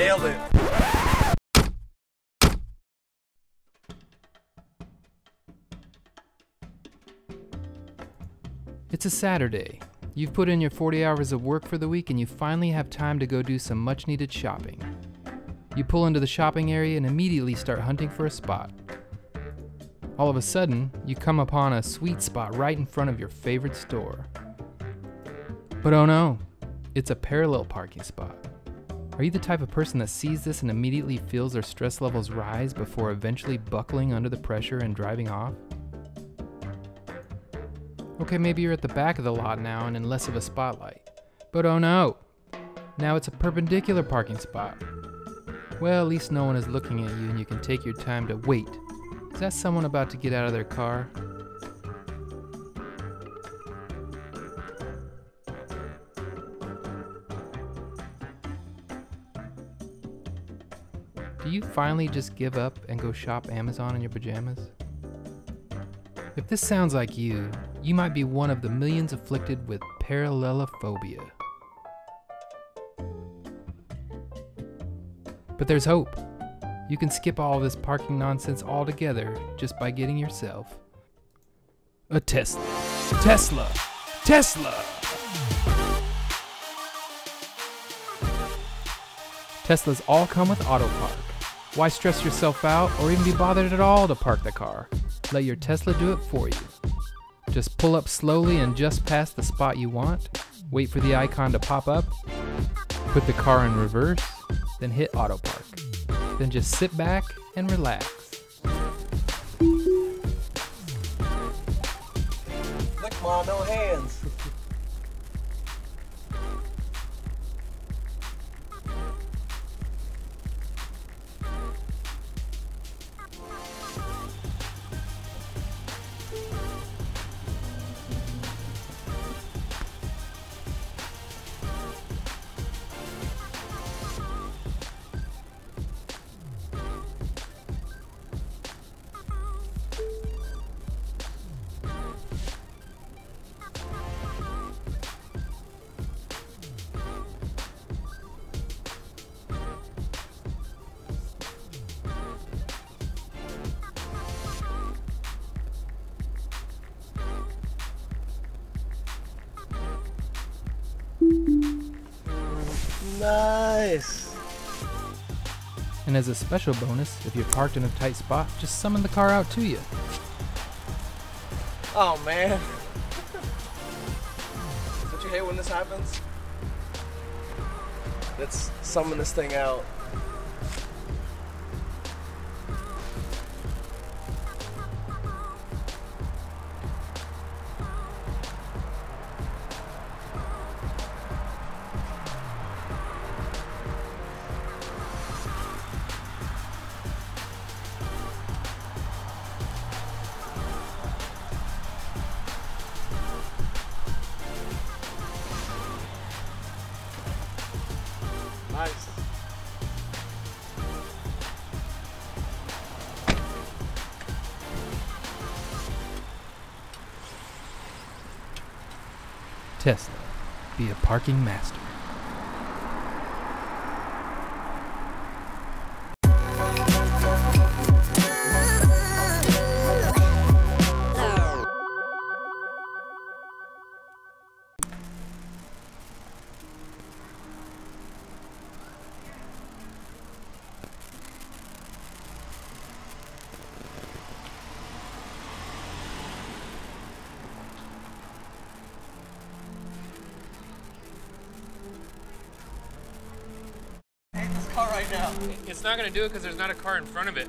Nailed it. It's a Saturday. You've put in your 40 hours of work for the week and you finally have time to go do some much needed shopping. You pull into the shopping area and immediately start hunting for a spot. All of a sudden, you come upon a sweet spot right in front of your favorite store. But oh no, it's a parallel parking spot. Are you the type of person that sees this and immediately feels their stress levels rise before eventually buckling under the pressure and driving off? Okay, maybe you're at the back of the lot now and in less of a spotlight. But oh no! Now it's a perpendicular parking spot. Well, at least no one is looking at you and you can take your time to wait. Is that someone about to get out of their car? Do you finally just give up and go shop Amazon in your pajamas? If this sounds like you, you might be one of the millions afflicted with parallelophobia. But there's hope. You can skip all this parking nonsense altogether just by getting yourself a Tesla. Tesla! Tesla! Teslas all come with auto. Why stress yourself out or even be bothered at all to park the car? Let your Tesla do it for you. Just pull up slowly and just past the spot you want, wait for the icon to pop up, put the car in reverse, then hit auto park. Then just sit back and relax. Look, Ma, no hands. Nice. And as a special bonus, if you're parked in a tight spot, just summon the car out to you. Oh man. Don't you hate when this happens? Let's summon this thing out. Tesla, be a parking master. It's not gonna do it because there's not a car in front of it.